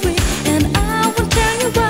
Like sugar champagne